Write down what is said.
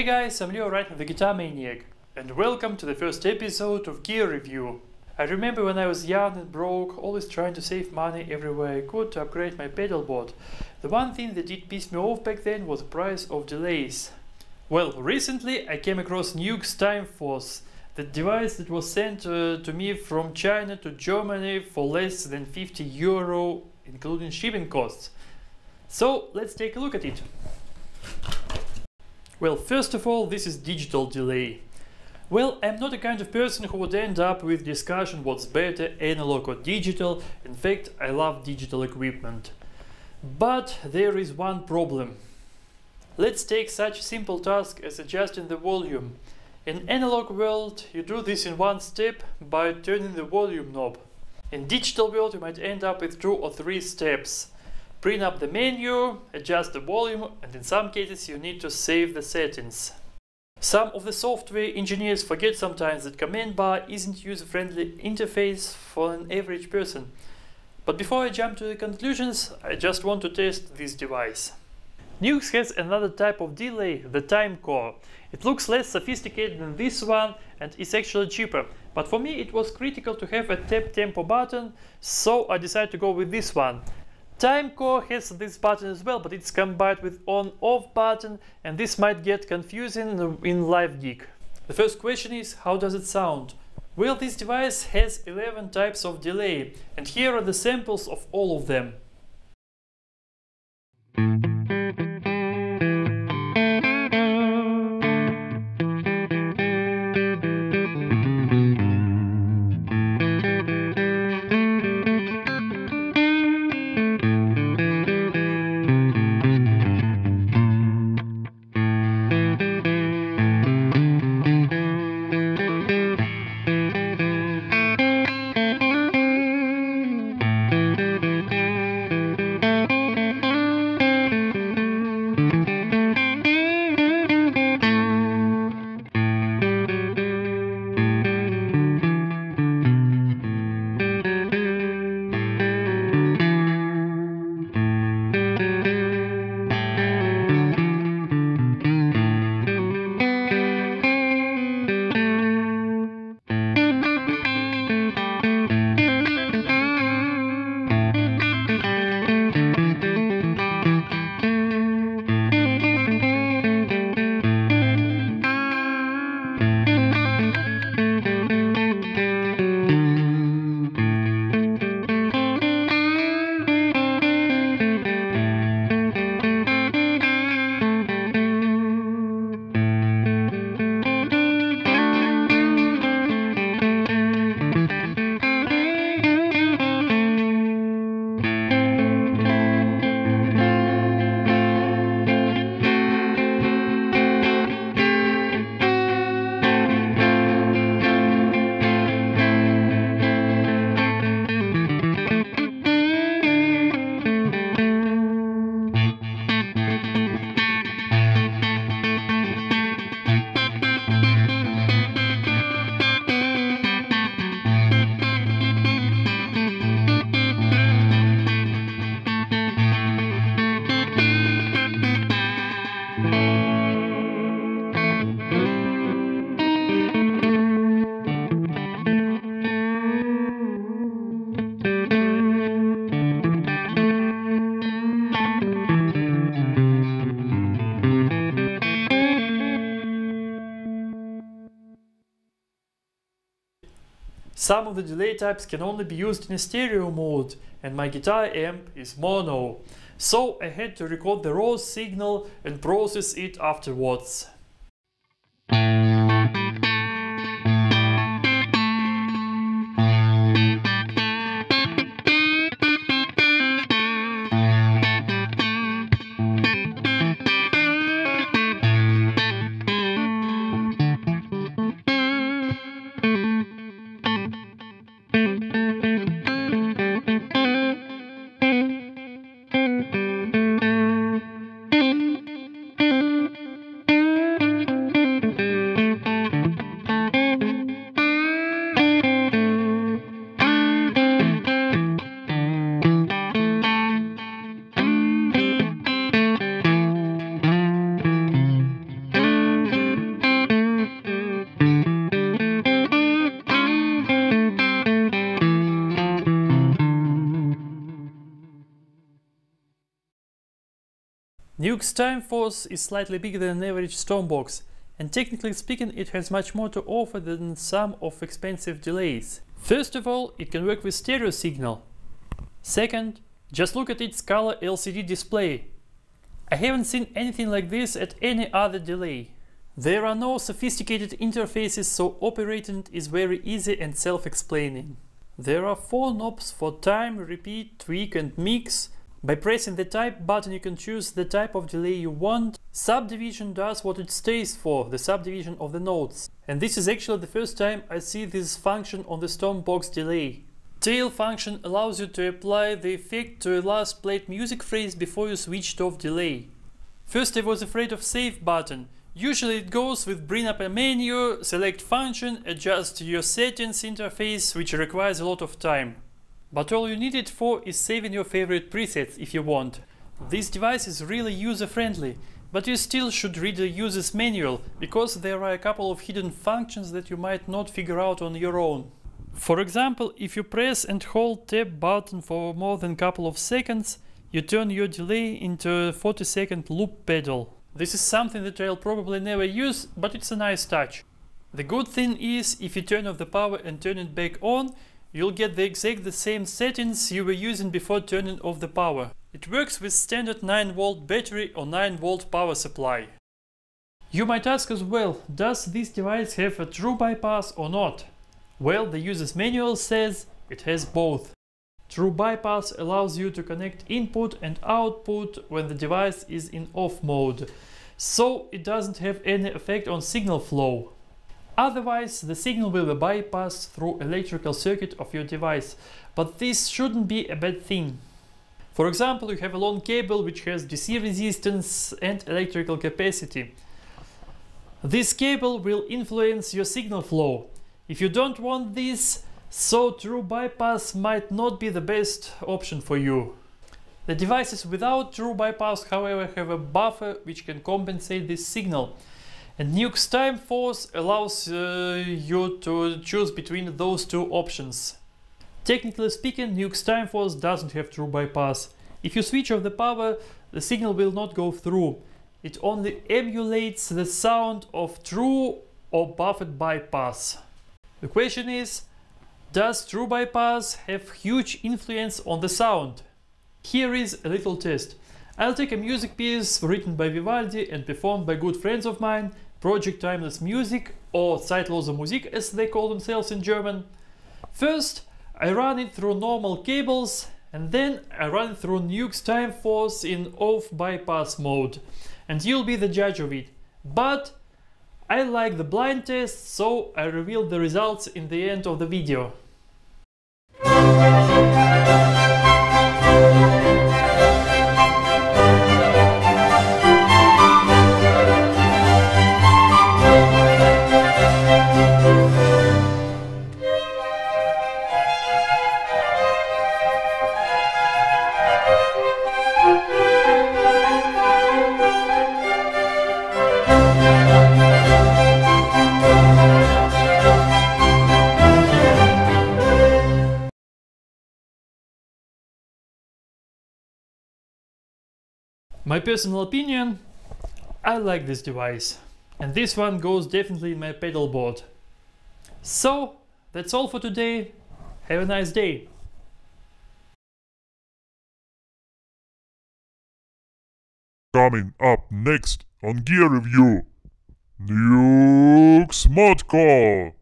Hey guys, I'm Leo Reinhardt, the Guitar Maniac, and welcome to the first episode of Gear Review. I remember when I was young and broke, always trying to save money everywhere I could to upgrade my pedal board. The one thing that did piss me off back then was the price of delays. Well, recently I came across NUX Time Force, the device that was sent uh, to me from China to Germany for less than 50 euro, including shipping costs. So let's take a look at it. Well, first of all, this is digital delay. Well, I'm not the kind of person who would end up with discussion what's better, analog or digital. In fact, I love digital equipment. But there is one problem. Let's take such simple task as adjusting the volume. In analog world, you do this in one step by turning the volume knob. In digital world, you might end up with two or three steps. Bring up the menu, adjust the volume, and in some cases you need to save the settings. Some of the software engineers forget sometimes that command bar isn't user-friendly interface for an average person. But before I jump to the conclusions, I just want to test this device. NUX has another type of delay, the time core. It looks less sophisticated than this one and is actually cheaper. But for me it was critical to have a tap tempo button, so I decided to go with this one. Timecore has this button as well, but it's combined with on-off button, and this might get confusing in live gig. The first question is, how does it sound? Well, this device has 11 types of delay, and here are the samples of all of them. Some of the delay types can only be used in a stereo mode, and my guitar amp is mono. So I had to record the raw signal and process it afterwards. NUX time force is slightly bigger than an average Stompbox, and technically speaking it has much more to offer than some of expensive delays. First of all, it can work with stereo signal. Second, just look at its color LCD display. I haven't seen anything like this at any other delay. There are no sophisticated interfaces so operating is very easy and self-explaining. There are four knobs for time, repeat, tweak and mix, by pressing the type button you can choose the type of delay you want. Subdivision does what it stays for, the subdivision of the notes. And this is actually the first time I see this function on the Stompbox delay. Tail function allows you to apply the effect to a last played music phrase before you switched off delay. First I was afraid of save button. Usually it goes with bring up a menu, select function, adjust your settings interface which requires a lot of time. But all you need it for is saving your favorite presets if you want. This device is really user-friendly, but you still should read the user's manual, because there are a couple of hidden functions that you might not figure out on your own. For example, if you press and hold tap button for more than a couple of seconds, you turn your delay into a 40 second loop pedal. This is something that I'll probably never use, but it's a nice touch. The good thing is, if you turn off the power and turn it back on, you'll get the exact the same settings you were using before turning off the power. It works with standard 9 volt battery or 9 volt power supply. You might ask as well, does this device have a true bypass or not? Well, the user's manual says it has both. True bypass allows you to connect input and output when the device is in off mode, so it doesn't have any effect on signal flow. Otherwise, the signal will be bypassed through electrical circuit of your device, but this shouldn't be a bad thing. For example, you have a long cable which has DC resistance and electrical capacity. This cable will influence your signal flow. If you don't want this, so true bypass might not be the best option for you. The devices without true bypass however have a buffer which can compensate this signal. And NUX time force allows uh, you to choose between those two options. Technically speaking, NUX time force doesn't have true bypass. If you switch off the power, the signal will not go through. It only emulates the sound of true or buffered bypass. The question is, does true bypass have huge influence on the sound? Here is a little test. I'll take a music piece written by Vivaldi and performed by good friends of mine Project Timeless Music or Zeitlose Musik as they call themselves in German. First, I run it through normal cables and then I run it through NUX Time Force in off bypass mode and you'll be the judge of it. But I like the blind test so I reveal the results in the end of the video. My personal opinion, I like this device. And this one goes definitely in my pedal board. So, that's all for today. Have a nice day. Coming up next on Gear Review, NUX Mod Core.